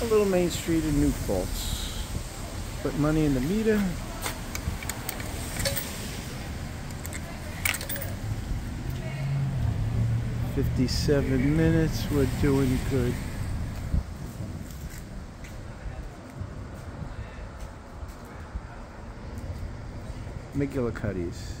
a little Main Street in New Paltz. Put money in the meter. Fifty-seven minutes. We're doing good. McGillicuddy's.